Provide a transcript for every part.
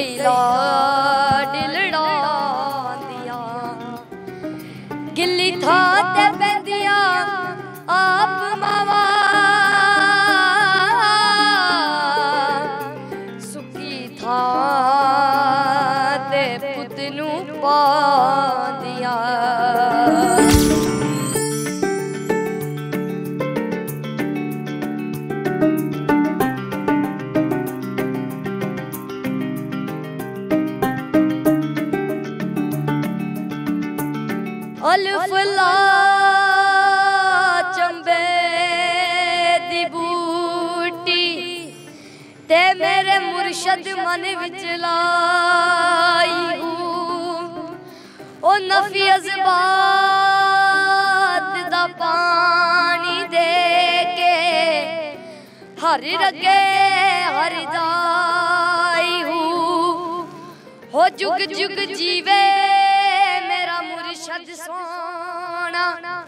ਕਈ ਲਾਡ ਹਰ ਜਾਈ ਹੂੰ। ਹੋ ਜੁਗ ਜੁਗ ਜੀਵੇ ਮੇਰਾ ਮੁਰਸ਼ਦ ਸੋਣਾ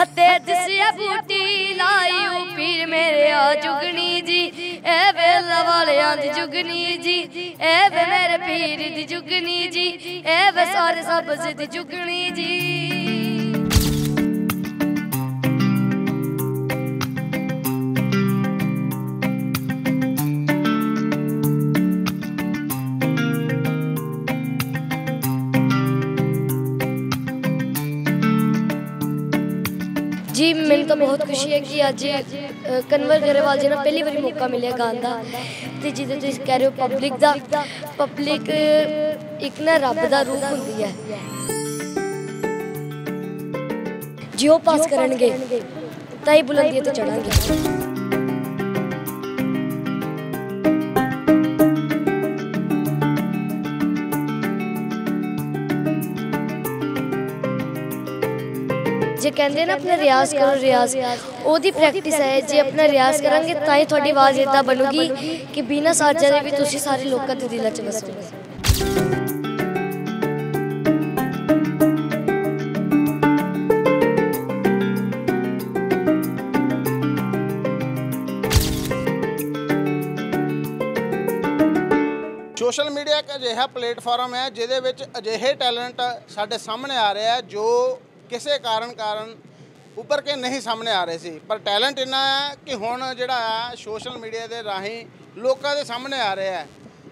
ਹੱਤੇ ਦਿਸਿਆ ਬੂਟੀ ਲਾਈ ਪੀਰ ਮੇਰੇ ਆ ਜੁਗਣੀ ਜੀ। ਐ ਵੇਲਾ ਵਾਲਿਆਂ ਦੀ ਜੁਗਨੀ ਜੀ। ਐ ਵੇ ਮੇਰੇ ਪੀਰ ਦੀ ਜੁਗਨੀ ਜੀ। ਐ ਵੇ ਸਾਰੇ ਸਬਜ਼ ਦੀ ਜੁਗਨੀ ਜੀ। ਜੀ ਮੈਨੂੰ ਤਾਂ ਬਹੁਤ ਖੁਸ਼ੀ ਹੈ ਕਿ ਅੱਜ ਅ, ਕਨਵਰ ਗਰੇਵਾਲ ਜੀ ਨੂੰ ਪਹਿਲੀ ਵਾਰੀ ਮੌਕਾ ਮਿਲਿਆ ਗਾਣ ਦਾ। ਤੇ ਜਿਹਦੇ ਤੁਸੀਂ ਕਹਿ ਰਹੇ ਹੋ ਪਬਲਿਕ ਦਾ ਪਬਲਿਕ ਇੱਕ ਨਾ ਰੱਬ ਦਾ ਰੂਪ ਹੁੰਦੀ ਹੈ। ਜਿਉ ਪਾਸ ਕਰਨਗੇ ਤਾਂ ਹੀ ਬੁਲੰਦੀਆਂ ਤੇ ਚੜਾਂਗੇ ਕਹਿੰਦੇ ਨਾ ਆਪਣਾ ਰਿਆਜ਼ ਕਰੋ ਰਿਆਜ਼ ਉਹਦੀ ਪ੍ਰੈਕਟਿਸ ਹੈ ਜੇ ਆਪਣਾ ਰਿਆਜ਼ ਕਰਾਂਗੇ ਤਾਂ ਹੀ ਤੁਹਾਡੀ ਆਵਾਜ਼ ਇਦਾਂ ਬਣੂਗੀ ਕਿ ਬਿਨਾਂ ਸਾਜ਼ਾਂ ਦੇ ਵੀ ਤੁਸੀਂ ਸਾਰੇ ਲੋਕਾਂ ਦੇ ਦਿਲਾਂ 'ਚ ਵਸੋਗੇ। ਸੋਸ਼ਲ ਮੀਡੀਆ ਇੱਕ ਅਜਿਹਾ ਪਲੇਟਫਾਰਮ ਹੈ ਜਿਹਦੇ ਵਿੱਚ ਅਜਿਹੇ ਟੈਲੈਂਟ ਸਾਡੇ ਸਾਹਮਣੇ ਆ ਰਹੇ ਜੋ ਕਿਸੇ ਕਾਰਨ ਕਾਰਨ ਉੱਪਰ ਕੇ ਨਹੀਂ ਸਾਹਮਣੇ ਆ ਰਹੇ ਸੀ। ਪਰ ਟੈਲੈਂਟ ਇੰਨਾ ਹੈ ਕਿ ਹੁਣ ਜਿਹੜਾ ਹੈ ਸੋਸ਼ਲ ਮੀਡੀਆ ਦੇ ਰਾਹੀਂ ਲੋਕਾਂ ਦੇ ਸਾਹਮਣੇ ਆ ਰਿਹਾ ਹੈ।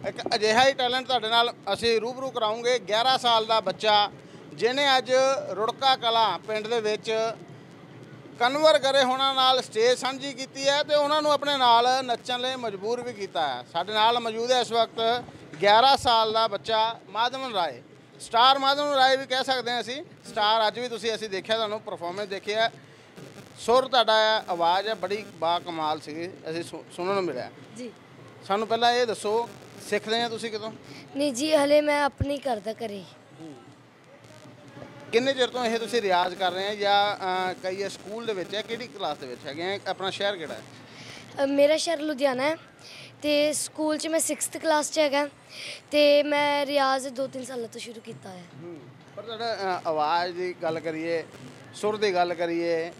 ਇੱਕ ਅਜਿਹਾ ਹੀ ਟੈਲੈਂਟ ਤੁਹਾਡੇ ਨਾਲ ਅਸੀਂ ਰੂਬਰੂ ਕਰਾਉਂਗੇ। 11 ਸਾਲ ਦਾ ਬੱਚਾ, ਜਿਹਨੇ ਅੱਜ ਰੁੜਕਾ ਕਲਾ ਪਿੰਡ ਦੇ ਵਿੱਚ ਕਨਵਰ ਕਰੇ ਹੋਣਾ ਨਾਲ ਸਟੇਜ ਸਾਂਝੀ ਕੀਤੀ ਹੈ ਤੇ ਉਹਨਾਂ ਨੂੰ ਆਪਣੇ ਨਾਲ ਨੱਚਣ ਲਈ ਮਜਬੂਰ ਵੀ ਕੀਤਾ ਹੈ। ਸਾਡੇ ਨਾਲ ਮੌਜੂਦ ਹੈ ਇਸ ਵਕਤ 11 ਸਾਲ ਦਾ ਬੱਚਾ ਮਾਧਵਨ ਰਾਏ। ਸਟਾਰ ਮਾਧਵਨ ਰਾਏ ਵੀ ਕਹਿ ਸਕਦੇ ਹਾਂ ਅਸੀਂ। ਸਟਾਰ ਅੱਜ ਵੀ ਤੁਸੀਂ ਅਸੀਂ ਦੇਖਿਆ ਤੁਹਾਨੂੰ ਪਰਫਾਰਮੈਂਸ ਦੇਖਿਆ ਸੁਰ ਤੁਹਾਡਾ ਆਵਾਜ਼ ਹੈ ਬੜੀ ਬਾ ਕਮਾਲ ਸੀਗੀ ਅਸੀਂ ਸੁਣਨ ਨੂੰ ਮਿਲਿਆ। ਜੀ। ਸਾਨੂੰ ਪਹਿਲਾਂ ਇਹ ਦੱਸੋ ਸਿੱਖਦੇ ਆ ਤੁਸੀਂ ਕਿਤੋਂ? ਨਹੀਂ ਜੀ ਹਲੇ ਮੈਂ ਆਪਣੀ ਕਰਦਾ ਕਰੇ ਕਿੰਨੇ ਚਿਰ ਤੋਂ ਇਹ ਤੁਸੀਂ ਰਿਆਜ਼ ਕਰ ਰਹੇ ਆ ਜਾਂ ਕਈ ਸਕੂਲ ਦੇ ਵਿੱਚ ਹੈ ਕਿਹੜੀ ਕਲਾਸ ਦੇ ਵਿੱਚ ਹੈਗੇ ਆ? ਆਪਣਾ ਸ਼ਹਿਰ ਕਿਹੜਾ ਹੈ? ਮੇਰਾ ਸ਼ਹਿਰ ਲੁਧਿਆਣਾ ਹੈ। ਤੇ ਸਕੂਲ 'ਚ ਮੈਂ 6th ਕਲਾਸ 'ਚ ਹੈਗਾ। ਤੇ ਮੈਂ ਰਿਆਜ਼ 2-3 ਸਾਲਾਂ ਤੋਂ ਸ਼ੁਰੂ ਕੀਤਾ ਹੈ ਪਰ ਤੁਹਾਡਾ ਆਵਾਜ਼ ਦੀ ਗੱਲ ਕਰੀਏ ਸੁਰ ਦੀ ਗੱਲ ਕਰੀਏ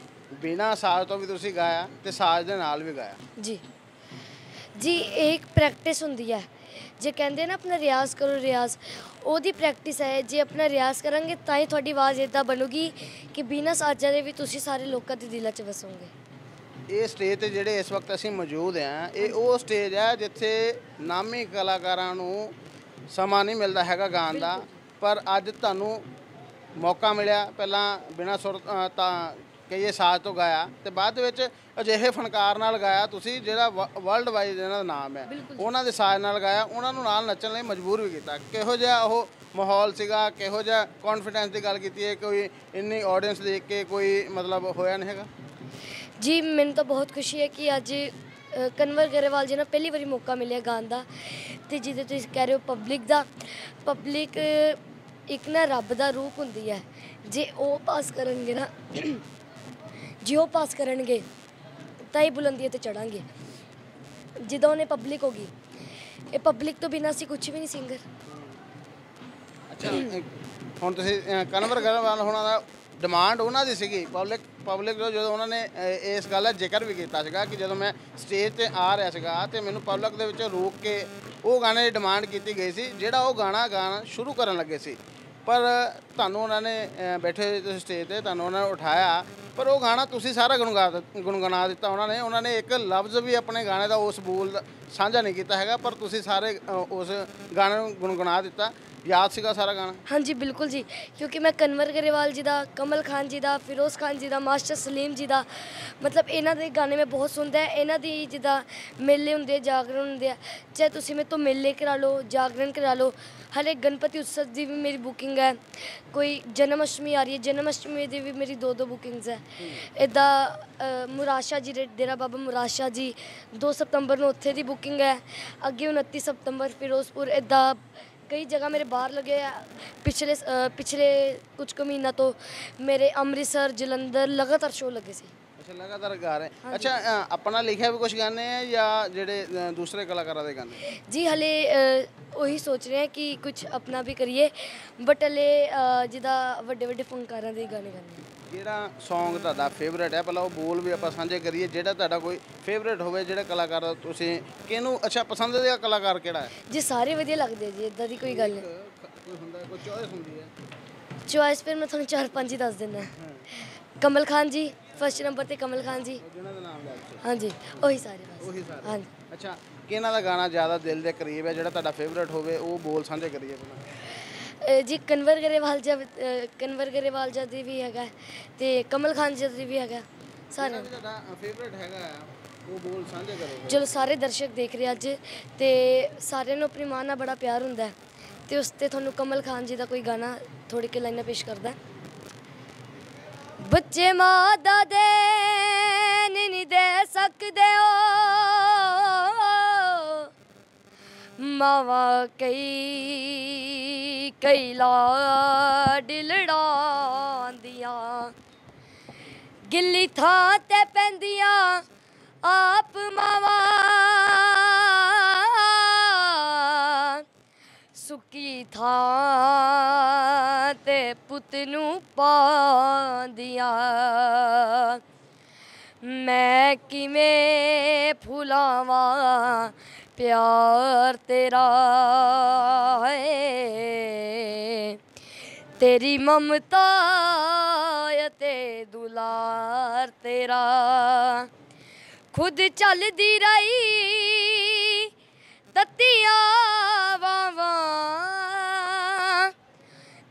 ਬਿਨਾ ਸਾਜ਼ ਤੋਂ ਵੀ ਤੁਸੀਂ ਗਾਇਆ ਤੇ ਸਾਜ਼ ਦੇ ਨਾਲ ਵੀ ਗਾਇਆ। ਜੀ। ਜੀ ਇੱਕ ਪ੍ਰੈਕਟਿਸ ਹੁੰਦੀ ਹੈ। ਜੇ ਕਹਿੰਦੇ ਨਾ ਆਪਣਾ ਰਿਆਜ਼ ਕਰੋ ਰਿਆਜ਼ ਉਹਦੀ ਪ੍ਰੈਕਟਿਸ ਹੈ ਜੇ ਆਪਣਾ ਰਿਆਜ਼ ਕਰਾਂਗੇ ਤਾਂ ਹੀ ਤੁਹਾਡੀ ਆਵਾਜ਼ ਇਦਾਂ ਬਣੂਗੀ ਕਿ ਬਿਨਾਂ ਸਾਜ਼ਾਂ ਦੇ ਵੀ ਤੁਸੀਂ ਸਾਰੇ ਲੋਕਾਂ ਦੇ ਦਿਲਾਂ 'ਚ ਵਸੋਗੇ। ਇਹ ਸਟੇਜ ਤੇ ਜਿਹੜੇ ਇਸ ਵਕਤ ਅਸੀਂ ਮੌਜੂਦ ਹਾਂ ਇਹ ਉਹ ਸਟੇਜ ਹੈ ਜਿੱਥੇ ਨਾਮੀ ਕਲਾਕਾਰਾਂ ਨੂੰ ਸਮਾਂ ਨਹੀਂ ਮਿਲਦਾ ਹੈਗਾ ਗਾਣ ਦਾ। ਪਰ ਅੱਜ ਤੁਹਾਨੂੰ ਮੌਕਾ ਮਿਲਿਆ। ਪਹਿਲਾਂ ਬਿਨਾ ਸੁਰ ਤਾਂ ਕਈਏ ਸਾਜ਼ ਤੋਂ ਗਾਇਆ ਤੇ ਬਾਅਦ ਵਿੱਚ ਅਜਿਹੇ ਫਨਕਾਰ ਨਾਲ ਗਾਇਆ। ਤੁਸੀਂ ਜਿਹੜਾ ਵਰਲਡ ਵਾਈਡ ਇਹਨਾਂ ਦਾ ਨਾਮ ਹੈ ਉਹਨਾਂ ਦੇ ਸਾਜ਼ ਨਾਲ ਗਾਇਆ। ਉਹਨਾਂ ਨੂੰ ਨਾਲ ਨੱਚਣ ਲਈ ਮਜਬੂਰ ਵੀ ਕੀਤਾ। ਕਿਹੋ ਜਿਹਾ ਉਹ ਮਾਹੌਲ ਸੀਗਾ? ਕਿਹੋ ਜਿਹਾ ਕੌਨਫੀਡੈਂਸ ਦੀ ਗੱਲ ਕੀਤੀ ਹੈ? ਕੋਈ ਇੰਨੀ ਆਡੀਅנס ਦੇਖ ਕੇ ਕੋਈ ਮਤਲਬ ਹੋਇਆ ਨਹੀਂ ਹੈਗਾ? ਜੀ ਮੈਨੂੰ ਤਾਂ ਬਹੁਤ ਖੁਸ਼ੀ ਹੈ ਕਿ ਅੱਜ ਅ, ਕਨਵਰ ਗਰੇਵਾਲ ਜੀ ਨੂੰ ਪਹਿਲੀ ਵਾਰੀ ਮੌਕਾ ਮਿਲਿਆ ਗਾਣ ਦਾ ਤੇ ਜਿਹਦੇ ਤੁਸੀਂ ਕਹਿ ਰਹੇ ਹੋ ਪਬਲਿਕ ਦਾ। ਪਬਲਿਕ ਇੱਕ ਨਾ ਰੱਬ ਦਾ ਰੂਪ ਹੁੰਦੀ ਹੈ। ਜੇ ਉਹ ਪਾਸ ਕਰਨਗੇ ਨਾ ਜੇ ਉਹ ਪਾਸ ਕਰਨਗੇ ਤਾਂ ਹੀ ਬੁਲੰਦੀਆਂ ਤੇ ਚੜਾਂਗੇ। ਜਦੋਂ ਉਹਨੇ ਪਬਲਿਕ ਹੋਗੀ ਇਹ ਪਬਲਿਕ ਤੋਂ ਬਿਨਾਂ ਅਸੀਂ ਕੁਝ ਵੀ ਨਹੀਂ ਸਿੰਗਰ ਅੱਛਾ ਹੁਣ ਤੁਸੀਂ ਕਨਵਰ ਗਰੇਵਾਲ ਹੋਣਾ ਦਾ ਡਿਮਾਂਡ ਉਹਨਾਂ ਦੀ ਸੀਗੀ ਪਬਲਿਕ ਪਬਲਿਕ ਜੋ ਜਦੋਂ ਉਹਨਾਂ ਨੇ ਇਸ ਗੱਲ ਦਾ ਜ਼ਿਕਰ ਵੀ ਕੀਤਾ ਸੀਗਾ ਕਿ ਜਦੋਂ ਮੈਂ ਸਟੇਜ ਤੇ ਆ ਰਿਹਾ ਸੀਗਾ ਤੇ ਮੈਨੂੰ ਪਬਲਿਕ ਦੇ ਵਿੱਚ ਰੋਕ ਕੇ ਉਹ ਗਾਣੇ ਦੀ ਡਿਮਾਂਡ ਕੀਤੀ ਗਈ ਸੀ, ਜਿਹੜਾ ਉਹ ਗਾਣਾ ਗਾਣਾ ਸ਼ੁਰੂ ਕਰਨ ਲੱਗੇ ਸੀ। ਪਰ ਤੁਹਾਨੂੰ ਉਹਨਾਂ ਨੇ ਬੈਠੇ ਹੋਏ ਤੁਸੀਂ ਸਟੇਜ ਤੇ ਤੁਹਾਨੂੰ ਉਹਨਾਂ ਨੇ ਉਠਾਇਆ, ਪਰ ਉਹ ਗਾਣਾ ਤੁਸੀਂ ਸਾਰਾ ਗੁਣਗਾ ਦਿੱ- ਗੁਣਗੁਣਾ ਦਿੱਤਾ ਉਹਨਾਂ ਨੇ। ਉਹਨਾਂ ਨੇ ਇੱਕ ਲਫ਼ਜ਼ ਵੀ ਆਪਣੇ ਗਾਣੇ ਦਾ ਉਸ ਬੋਲ ਦਾ ਸਾਂਝਾ ਨਹੀਂ ਕੀਤਾ ਹੈਗਾ ਪਰ ਤੁਸੀਂ ਸਾਰੇ ਅ, ਉਸ ਗਾਣੇ ਨੂੰ ਗੁਣਗੁਣਾ ਦਿੱਤਾ। ਯਾਦ ਸੀਗਾ ਸਾਰਾ ਗਾਣਾ? ਹਾਂਜੀ ਬਿਲਕੁਲ ਜੀ। ਕਿਉਂਕਿ ਮੈਂ ਕਨਵਰ ਗਰੇਵਾਲ ਜੀ ਦਾ ਕਮਲ ਖਾਨ ਜੀ ਦਾ ਫਿਰੋਜ਼ ਖਾਨ ਜੀ ਦਾ ਮਾਸਟਰ ਸਲੀਮ ਜੀ ਦਾ ਮਤਲਬ ਇਹਨਾਂ ਦੇ ਗਾਣੇ ਮੈਂ ਬਹੁਤ ਸੁਣਦਾ ਹੈ। ਇਹਨਾਂ ਦੀ ਜਿੱਦਾਂ ਮੇਲੇ ਹੁੰਦੇ ਆ, ਜਾਗਰਣ ਹੁੰਦੇ ਆ ਚਾਹੇ ਤੁਸੀਂ ਮੇਰੇ ਤੋਂ ਮੇਲੇ ਕਰਾ ਲਓ ਜਾਗਰਣ ਕਰਾ ਲਓ ਹਲੇ ਗਣਪਤੀ ਉਤਸਵ ਦੀ ਵੀ ਮੇਰੀ ਬੁਕਿੰਗ ਹੈ। ਕੋਈ ਜਨਮ ਅਸ਼ਟਮੀ ਆ ਰਹੀ ਹੈ ਜਨਮ ਅਸ਼ਟਮੀ ਦੀ ਵੀ ਮੇਰੀ ਦੋ ਦੋ ਬੁਕਿੰਗਸ ਹੈ। ਇਦਾਂ ਮੁਰਾਸ਼ਾ ਜੀ ਡੇ- ਡੇਰਾ ਬਾਬਾ ਮੁਰਾਸ਼ਾ ਜੀ 2 ਸਤੰਬਰ ਨੂੰ ਉੱਥੇ ਦੀ ਬੁਕਿੰਗ ਹੈ ਅੱਗੇ 29 ਸਤੰਬਰ ਫਿਰੋਜ਼ਪੁਰ ਇਦਾਂ ਕਈ ਜਗ੍ਹਾ ਮੇਰੇ ਬਾਹਰ ਲੱਗੇ ਆ ਪਿਛਲੇ ਪਿਛਲੇ ਕੁਝ ਕੁ ਮਹੀਨਾ ਤੋਂ ਮੇਰੇ ਅੰਮ੍ਰਿਤਸਰ ਜਲੰਧਰ ਲਗਾਤਾਰ ਸ਼ੋਅ ਲੱਗੇ ਸੀ ਅੱਛਾ ਲਗਾਤਾਰ ਗਾ ਰਹੇ ਅੱਛਾ ਆਪਣਾ ਲਿਖਿਆ ਵੀ ਕੁਝ ਗਾਣੇ ਹੈ ਜਾਂ ਜਿਹੜੇ ਦੂਸਰੇ ਕਲਾਕਾਰਾਂ ਦੇ ਗਾਣੇ ਜੀ ਹਲੇ ਉਹੀ ਸੋਚ ਰਹੇ ਹਾਂ ਕਿ ਕੁਝ ਆਪਣਾ ਵੀ ਕਰੀਏ ਬਟ ਹਲੇ ਜਿੱਦਾਂ ਵੱਡੇ ਵੱਡੇ ਫਨਕਾਰਾਂ ਦੇ ਗਾਣੇ ਗਾਣੇ ਆ। ਕਿਹੜਾ Song ਤੁਹਾਡਾ ਫੇਵਰੇਟ ਹੈ ਪਹਿਲਾਂ ਉਹ ਬੋਲ ਵੀ ਆਪਾਂ ਸਾਂਝੇ ਕਰੀਏ ਜਿਹੜਾ ਤੁਹਾਡਾ ਕੋਈ ਫੇਵਰੇਟ ਹੋਵੇ ਜਿਹੜਾ ਕਲਾਕਾਰ ਦਾ ਤੁਸੀਂ ਕਿਹਨੂੰ ਅੱਛਾ ਪਸੰਦ ਦਾ ਕਲਾਕਾਰ ਕਿਹੜਾ ਹੈ? ਜੀ ਸਾਰੇ ਵਧੀਆ ਲੱਗਦੇ ਜੀ ਇਦਾਂ ਦੀ ਕੋਈ ਗੱਲ ਨਹੀਂ। ਕੋਈ ਹੁੰਦਾ ਕੋਈ ਚੋਇਸ ਹੁੰਦੀ ਹੈ? ਚੁਆਇਸ ਫਿਰ ਮੈਂ ਤੁਹਾਨੂੰ ਚਾਰ ਪੰਜ ਹੀ ਦੱਸ ਦਿੰਦਾ। ਕਮਲ ਖਾਨ ਜੀ ਫਸਟ ਨੰਬਰ ਤੇ ਕਮਲ ਖਾਨ ਜੀ। ਜਿਹਨਾਂ ਦਾ ਨਾਮ ਲੈ ਤੁਸੀਂ ਹਾਂਜੀ ਉਹੀ ਸਾਰੇ ਬਸ। ਉਹੀ ਸਾਰੇ। ਹਾਂਜੀ। ਅੱਛਾ ਕਿਹਨਾਂ ਦਾ ਗਾਣਾ ਜ਼ਿਆਦਾ ਦਿਲ ਦੇ ਕਰੀਬ ਹੈ ਜਿਹੜਾ ਤੁਹਾਡਾ ਫੇਵਰੇਟ ਹੋਵੇ ਉਹ ਬੋਲ ਸਾਂਝੇ ਕਰੀਏ ਪਹਿਲਾਂ। ਜੀ ਕਨਵਰ ਗਰੇਵਾਲ ਜੀ ਕਨਵਰ ਗਰੇਵਾਲ ਜੀ ਦੀ ਵੀ ਹੈਗਾ ਤੇ ਕਮਲ ਖਾਨ ਜੀ ਦੀ ਵੀ ਹੈਗਾ ਸਾਰੇ ਜਿਹੜਾ ਵੀ ਤੁਹਾਡਾ ਫੇਵਰੇਟ ਹੈਗਾ ਆ, ਉਹ ਬੋਲ ਸਾਂਝੇ ਕਰੋ ਚਲੋ ਸਾਰੇ ਦਰਸ਼ਕ ਦੇਖ ਰਹੇ ਅੱਜ ਤੇ ਸਾਰਿਆਂ ਨੂੰ ਆਪਣੀ ਮਾਂ ਨਾਲ ਬੜਾ ਪਿਆਰ ਹੁੰਦਾ ਹੈ ਤੇ ਉਸ ਤੇ ਤੁਹਾਨੂੰ ਕਮਲ ਖਾਨ ਜੀ ਦਾ ਕੋਈ ਗਾਣਾ ਥੋੜੀ ਕਿ ਲਾਈਨਾਂ ਪੇਸ਼ ਕਰਦਾ। ਬੱਚੇ ਮਾਂ ਦਾ ਦੇਣ ਨਹੀਂ ਦੇ ਸਕਦੇ ਹੋ ਮਾਵਾ ਕਈ ਕਈ ਲਾਡ ਲੜਾਉਂਦੀਆਂ ਗਿੱਲੀ ਥਾਂ ਤੇ ਪੈਂਦੀਆਂ ਆਪ ਮਾਵਾ। ਸੁੱਕੀ ਥਾਂ ਤੇ ਪੁੱਤ ਨੂੰ ਪਾਉਂਦੀਆਂ। ਮੈਂ ਕਿਵੇਂ ਫੁਲਾਵਾਂ ਪਿਆਰ ਤੇਰਾ ਏ ਤੇਰੀ ਮਮਤਾ ਅਤੇ ਦੁਲਾਰ ਤੇਰਾ। ਖੁਦ ਚੱਲਦੀ ਰਹੀ ਤਤੀਆਂ ਵਾਵਾਂ।